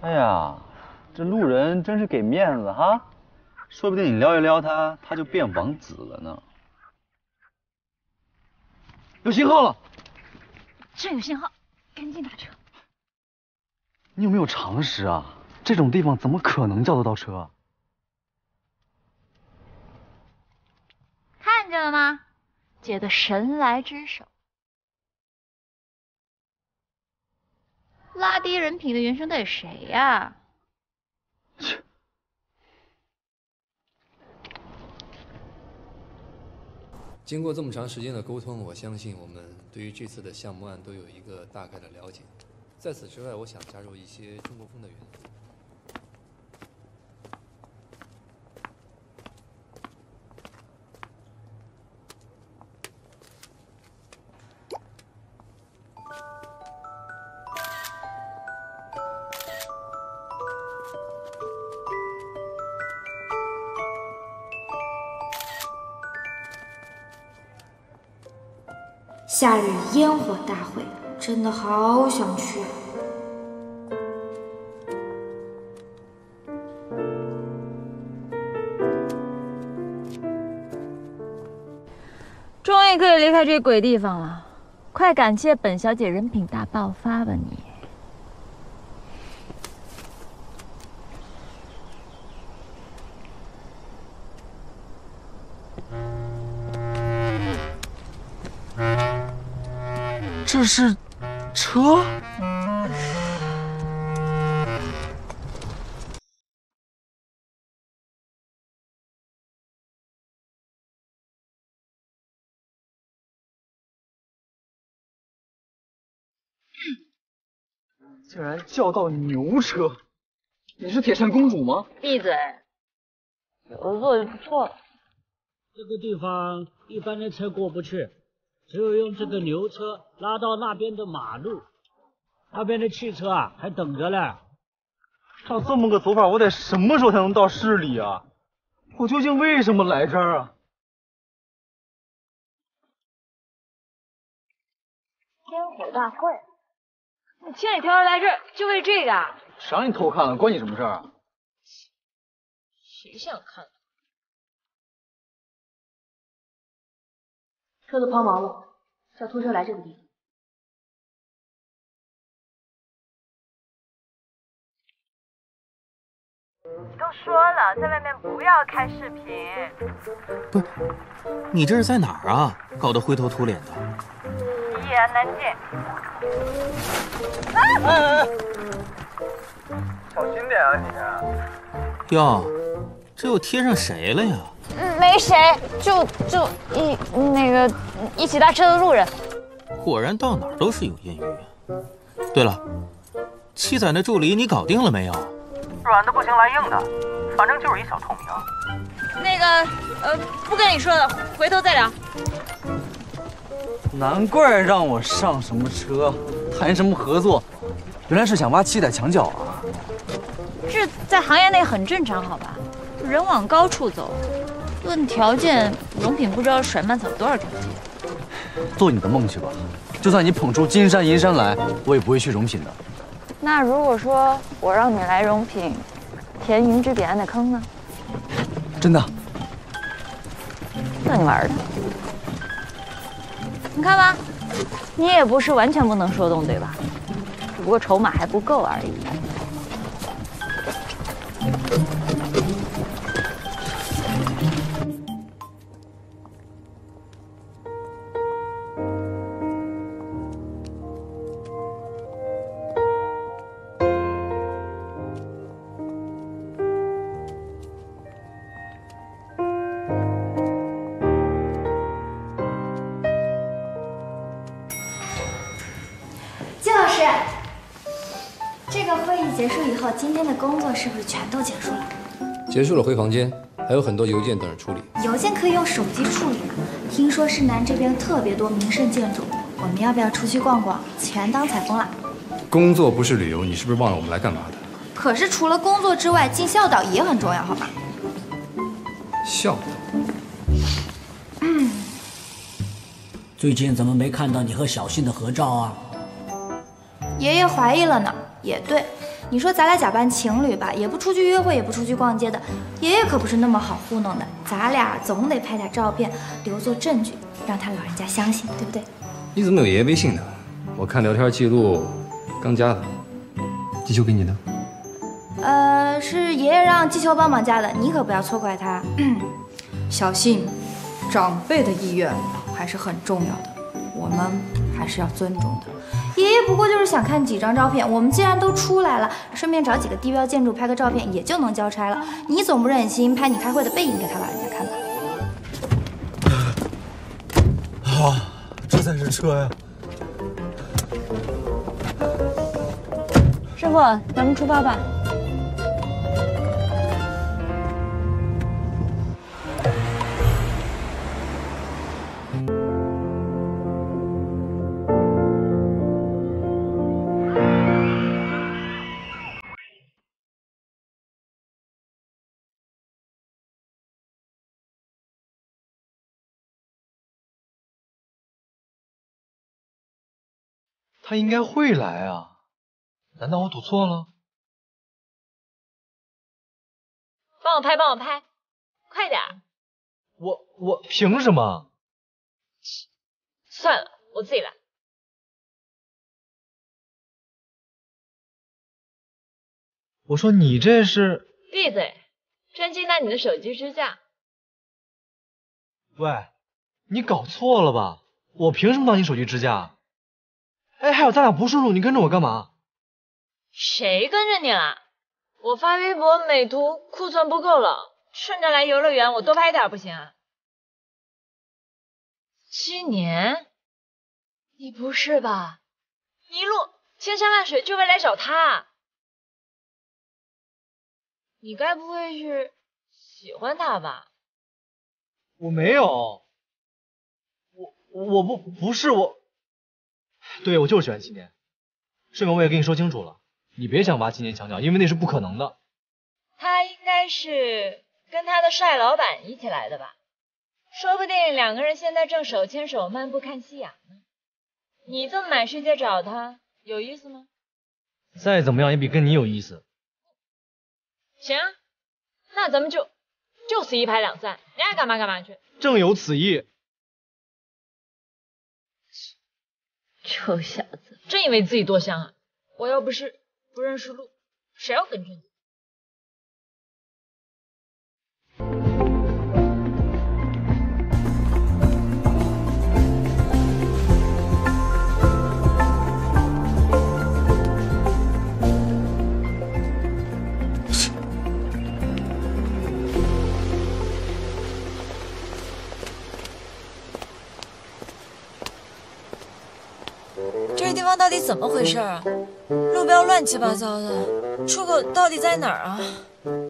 哎呀，这路人真是给面子哈，说不定你撩一撩他，他就变王子了呢。有信号了，这有信号，赶紧打车。你有没有常识啊？这种地方怎么可能叫得到车？看见了吗？姐的神来之手。拉低人品的原声到底谁呀？切！经过这么长时间的沟通，我相信我们对于这次的项目案都有一个大概的了解。在此之外，我想加入一些中国风的元素。夏日烟火大会，真的好想去。终于可以离开这鬼地方了，快感谢本小姐人品大爆发吧你！这是车？竟然叫到牛车！你是铁扇公主吗？闭嘴，有的坐就不错了。这个地方一般的车过不去，只有用这个牛车拉到那边的马路，那边的汽车啊还等着嘞。照这么个走法，我得什么时候才能到市里啊？我究竟为什么来这儿啊？烟火大会，你千里迢迢来这儿就为这个啊？谁让你偷看了？关你什么事儿啊？谁想看？车子抛锚了，叫拖车来这个地方。都说了，在外面不要开视频。不是，你这是在哪儿啊？搞得灰头土脸的。一言难尽。哎哎哎！小心点啊你！哟，这又贴上谁了呀？嗯，没谁，就就一那个一起搭车的路人。果然到哪儿都是有艳遇。对了，七仔那助理你搞定了没有？软的不行来硬的，反正就是一小透明。那个呃，不跟你说了，回头再聊。难怪让我上什么车，谈什么合作，原来是想挖七仔墙角啊！这在行业内很正常，好吧？人往高处走，论条件，荣品不知道甩慢草多少条街。做你的梦去吧，就算你捧出金山银山来，我也不会去荣品的。那如果说我让你来荣品，填云之彼岸的坑呢？真的？逗你玩的。你看吧，你也不是完全不能说动，对吧？只不过筹码还不够而已。这个会议结束以后，今天的工作是不是全都结束了？结束了，回房间，还有很多邮件等着处理。邮件可以用手机处理吗？听说市南这边特别多名胜建筑，我们要不要出去逛逛，全当采风了？工作不是旅游，你是不是忘了我们来干嘛的？可是除了工作之外，尽孝道也很重要，好吧？孝道。最近怎么没看到你和小信的合照啊？爷爷怀疑了呢，也对，你说咱俩假扮情侣吧，也不出去约会，也不出去逛街的，爷爷可不是那么好糊弄的。咱俩总得拍点照片留作证据，让他老人家相信，对不对？你怎么有爷爷微信呢？我看聊天记录刚加的，地球给你的。呃，是爷爷让季秋帮忙加的，你可不要错怪他。小信，长辈的意愿还是很重要的，我们还是要尊重的。爷爷不过就是想看几张照片，我们既然都出来了，顺便找几个地标建筑拍个照片，也就能交差了。你总不忍心拍你开会的背影给他老人家看吧？啊，这才是车呀！师傅，咱们出发吧。他应该会来啊，难道我赌错了？帮我拍，帮我拍，快点儿！我我凭什么？算了，我自己来。我说你这是？闭嘴！专心拿你的手机支架。喂，你搞错了吧？我凭什么当你手机支架？哎，还有咱俩不顺路，你跟着我干嘛？谁跟着你了？我发微博美图库存不够了，顺着来游乐园，我多拍点不行啊？七年？你不是吧？一路千山万水就为来找他？你该不会是喜欢他吧？我没有，我我不不是我，对我就是喜欢七年。顺便我也跟你说清楚了，你别想挖七年墙角，因为那是不可能的。他应该是跟他的帅老板一起来的吧？说不定两个人现在正手牵手漫步看夕阳呢。你这么满世界找他，有意思吗？再怎么样也比跟你有意思。行，那咱们就就此一拍两散，你爱干嘛干嘛去。正有此意。臭小子，真以为自己多香啊！我要不是不认识路，谁要跟着你？方到底怎么回事啊？路标乱七八糟的，出口到底在哪儿啊？